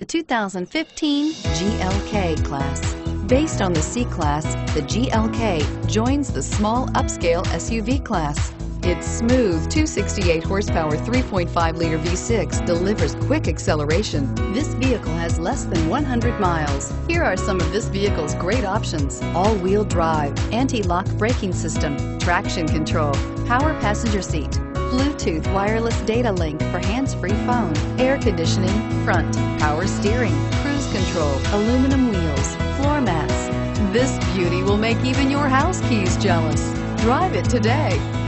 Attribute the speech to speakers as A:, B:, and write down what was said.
A: The 2015 GLK class. Based on the C-Class, the GLK joins the small upscale SUV class. Its smooth 268 horsepower 3.5-liter V6 delivers quick acceleration. This vehicle has less than 100 miles. Here are some of this vehicle's great options. All-wheel drive, anti-lock braking system, traction control, power passenger seat, Bluetooth wireless data link for hands-free phone, air conditioning, front, power steering, cruise control, aluminum wheels, floor mats. This beauty will make even your house keys jealous. Drive it today.